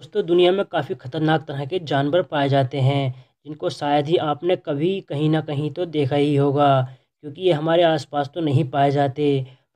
दोस्तों, दुनिया में काफ़ी ख़तरनाक तरह के जानवर पाए जाते हैं, जिनको शायद ही आपने कभी कहीं ना कहीं तो देखा ही होगा, क्योंकि ये हमारे आसपास तो नहीं पाए जाते।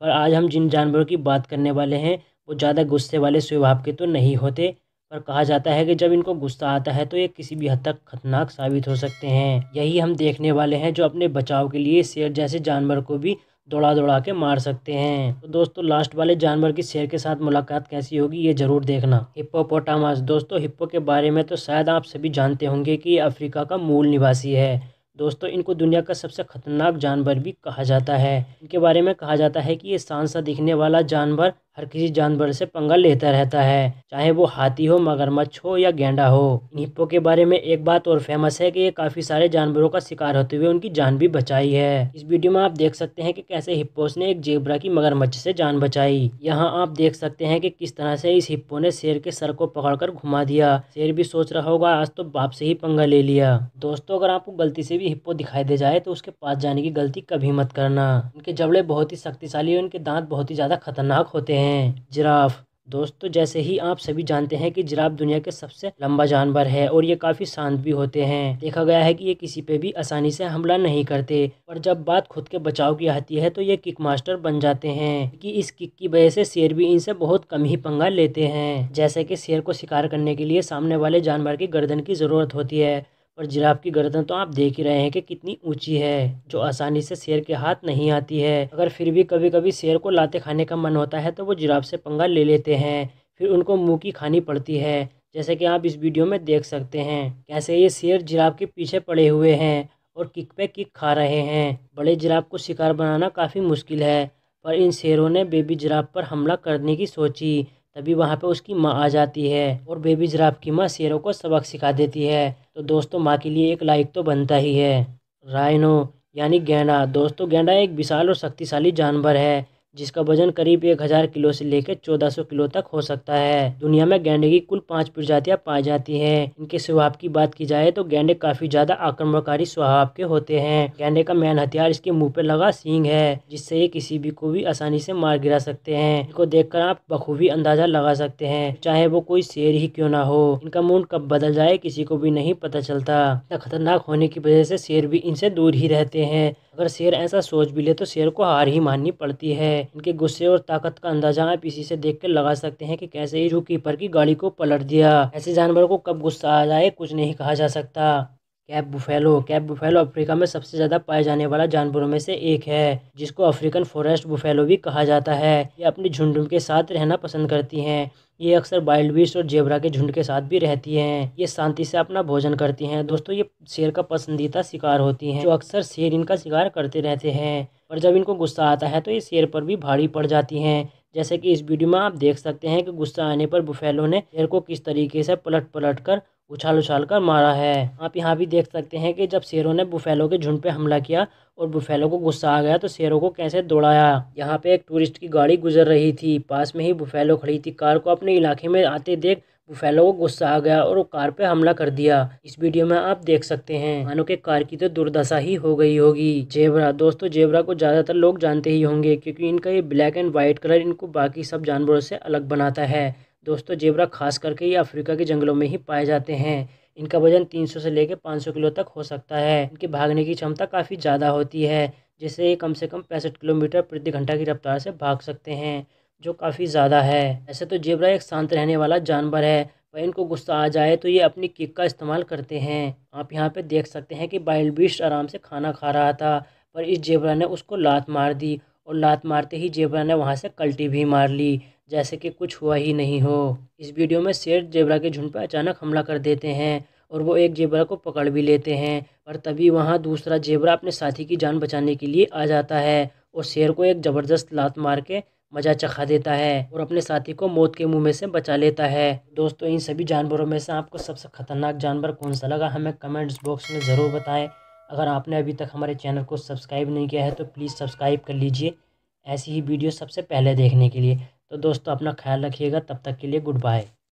पर आज हम जिन जानवरों की बात करने वाले हैं, वो ज़्यादा गुस्से वाले स्वभाव के तो नहीं होते, पर कहा जाता है कि जब इनको गुस्सा आता है तो ये किसी भी हद तक खतरनाक साबित हो सकते हैं। यही हम देखने वाले हैं, जो अपने बचाव के लिए शेर जैसे जानवर को भी दौड़ा दौड़ा के मार सकते हैं। तो दोस्तों लास्ट वाले जानवर की शेर के साथ मुलाकात कैसी होगी, ये ज़रूर देखना। हिप्पोपोटामस। दोस्तों, हिप्पो के बारे में तो शायद आप सभी जानते होंगे कि ये अफ्रीका का मूल निवासी है। दोस्तों, इनको दुनिया का सबसे खतरनाक जानवर भी कहा जाता है। इनके बारे में कहा जाता है कि ये सांसा दिखने वाला जानवर हर किसी जानवर से पंगा लेता रहता है, चाहे वो हाथी हो, मगरमच्छ हो या गेंडा हो। इन हिप्पो के बारे में एक बात और फ़ेमस है कि ये काफ़ी सारे जानवरों का शिकार होते हुए उनकी जान भी बचाई है। इस वीडियो में आप देख सकते हैं कि कैसे हिप्पोस ने एक जेबरा की मगरमच्छ से जान बचाई। यहाँ आप देख सकते हैं कि किस तरह से इस हिप्पो ने शेर के सर को पकड़कर घुमा दिया। शेर भी सोच रहा होगा, आज तो बाप से ही पंगा ले लिया। दोस्तों, अगर आपको गलती से भी हिप्पो दिखाई दे जाए तो उसके पास जाने की गलती कभी मत करना। इनके जबड़े बहुत ही शक्तिशाली और इनके दांत बहुत ही ज़्यादा खतरनाक होते हैं। हैं। जिराफ। दोस्तों जैसे ही आप सभी जानते हैं कि जिराफ दुनिया के सबसे लंबा जानवर है और ये काफ़ी शांत भी होते हैं। देखा गया है कि ये किसी पे भी आसानी से हमला नहीं करते, पर जब बात खुद के बचाव की आती है तो ये किक मास्टर बन जाते हैं कि इस किक की वजह से शेर भी इनसे बहुत कम ही पंगा लेते हैं। जैसे कि शेर को शिकार करने के लिए सामने वाले जानवर की गर्दन की ज़रूरत होती है और जिराफ की गर्दन तो आप देख ही रहे हैं कि कितनी ऊँची है, जो आसानी से शेर के हाथ नहीं आती है। अगर फिर भी कभी कभी शेर को लाते खाने का मन होता है तो वो जिराफ से पंगा ले लेते हैं, फिर उनको मुँह की खानी पड़ती है, जैसे कि आप इस वीडियो में देख सकते हैं। कैसे ये शेर जिराफ के पीछे पड़े हुए हैं और किक पे किक खा रहे हैं। बड़े जिराफ को शिकार बनाना काफ़ी मुश्किल है, पर इन शेरों ने बेबी जिराफ पर हमला करने की सोची। तभी वहाँ पे उसकी माँ आ जाती है और बेबी जराफ की माँ शेरों को सबक सिखा देती है। तो दोस्तों, माँ के लिए एक लाइक तो बनता ही है। रायनो यानी गैंडा, दोस्तों, गैंडा एक विशाल और शक्तिशाली जानवर है। जिसका वज़न करीब एक हज़ार किलो से लेकर चौदह सौ किलो तक हो सकता है। दुनिया में गेंडे की कुल पाँच प्रजातियाँ पाई जाती हैं। इनके स्वभाव की बात की जाए तो गेंडे काफ़ी ज़्यादा आक्रमणकारी स्वभाव के होते हैं। गेंडे का मेन हथियार इसके मुँह पे लगा सींग है, जिससे ये किसी भी को भी आसानी से मार गिरा सकते हैं। इनको देखकर आप बखूबी अंदाज़ा लगा सकते हैं, चाहे वो कोई शेर ही क्यों ना हो। इनका मूड कब बदल जाए किसी को भी नहीं पता चलता। खतरनाक होने की वजह से शेर भी इनसे दूर ही रहते हैं। अगर शेर ऐसा सोच भी ले तो शेर को हार ही माननी पड़ती है। इनके गुस्से और ताकत का अंदाज़ा आप इसी से देख कर लगा सकते हैं कि कैसे ही कीपर की गाड़ी को पलट दिया। ऐसे जानवर को कब गुस्सा आ जाए, कुछ नहीं कहा जा सकता। Cape buffalo cape buffalo Africa में सबसे ज़्यादा पाए जाने वाला जानवरों में से एक है, जिसको अफ्रीकन फॉरेस्ट बुफेलो भी कहा जाता है। ये अपने झुंड के साथ रहना पसंद करती हैं। ये अक्सर वाइल्ड बीस्ट और जेबरा के झुंड के साथ भी रहती हैं। ये शांति से अपना भोजन करती हैं। दोस्तों, ये शेर का पसंदीदा शिकार होती हैं, जो अक्सर शेर इनका शिकार करते रहते हैं। और जब इनको गुस्सा आता है तो ये शेर पर भी भारी पड़ जाती हैं। जैसे कि इस वीडियो में आप देख सकते हैं कि गुस्सा आने पर बुफेलो ने शेर को किस तरीके से पलट पलट कर उछाल उछाल कर मारा है। आप यहाँ भी देख सकते हैं कि जब शेरों ने बुफेलो के झुंड पे हमला किया और बुफेलो को गुस्सा आ गया तो शेरों को कैसे दौड़ाया। यहाँ पे एक टूरिस्ट की गाड़ी गुजर रही थी। पास में ही बुफेलो खड़ी थी। कार को अपने इलाके में आते देख बुफेलो को गुस्सा आ गया और वो कार पे हमला कर दिया। इस वीडियो में आप देख सकते हैं, मानो के कार की तो दुर्दशा ही हो गई होगी। जेबरा, दोस्तों, जेबरा को ज़्यादातर लोग जानते ही होंगे, क्योंकि इनका ये ब्लैक एंड व्हाइट कलर इनको बाकी सब जानवरों से अलग बनाता है। दोस्तों, जेबरा खास करके ये अफ्रीका के जंगलों में ही पाए जाते हैं। इनका वज़न 300 से लेकर 500 किलो तक हो सकता है। इनकी भागने की क्षमता काफ़ी ज़्यादा होती है, जिससे ये कम से कम पैंसठ किलोमीटर प्रति घंटा की रफ्तार से भाग सकते हैं। जो काफ़ी ज़्यादा है। ऐसे तो जेबरा एक शांत रहने वाला जानवर है। वह इनको गुस्सा आ जाए तो ये अपनी किक का इस्तेमाल करते हैं। आप यहाँ पे देख सकते हैं कि वाइल्ड बीस्ट आराम से खाना खा रहा था, पर इस जेबरा ने उसको लात मार दी और लात मारते ही जेबरा ने वहाँ से कल्टी भी मार ली, जैसे कि कुछ हुआ ही नहीं हो। इस वीडियो में शेर जेबरा के झुंड पर अचानक हमला कर देते हैं और वो एक जेबरा को पकड़ भी लेते हैं, पर तभी वहाँ दूसरा जेबरा अपने साथी की जान बचाने के लिए आ जाता है और शेर को एक ज़बरदस्त लात मार के मज़ा चखा देता है और अपने साथी को मौत के मुँह में से बचा लेता है। दोस्तों, इन सभी जानवरों में से आपको सबसे ख़तरनाक जानवर कौन सा लगा, हमें कमेंट्स बॉक्स में ज़रूर बताएँ। अगर आपने अभी तक हमारे चैनल को सब्सक्राइब नहीं किया है तो प्लीज़ सब्सक्राइब कर लीजिए ऐसी ही वीडियो सबसे पहले देखने के लिए। तो दोस्तों, अपना ख्याल रखिएगा, तब तक के लिए गुड बाय।